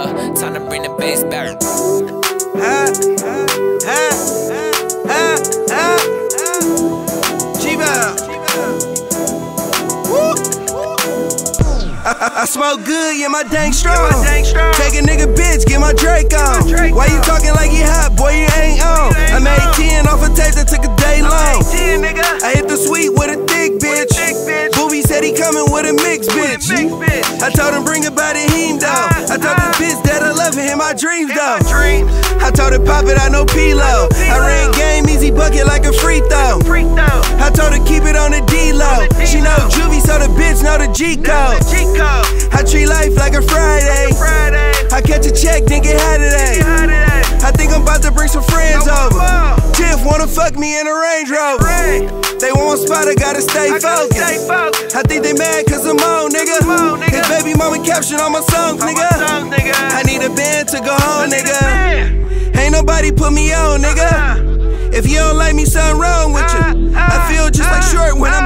up. Time to bring the bass back. Ah, ah, ah, ah, ah. I, I smoke good, yeah, my dang strong. Yeah, my dang strong. Take a nigga bitch, get my Drake on. My Drake Why you talking like you hot, boy? You ain't on. You ain't I'm 18 off a tape that took a day long. 10, nigga. I hit the suite with a thick bitch. Bitch. Booby said he coming with a mix bitch. Mix bitch. I told him bring about it, he I love it in my dreams though. I told her pop it, I know P-Lo. I ran game easy bucket like a free throw. I told her keep it on the D-Lo. She know juvie, so the bitch know the G code. I treat life like a Friday. I catch a check, then get high today. I think I'm about to bring some friends over. Tiff wanna fuck me in a Range Rover. They want spot, I gotta stay focused. I think they mad cause I'm on, nigga. His baby mama caption on my songs, nigga go home, nigga. Ain't nobody put me on, nigga. If you don't like me, something wrong with you. I feel just like short when I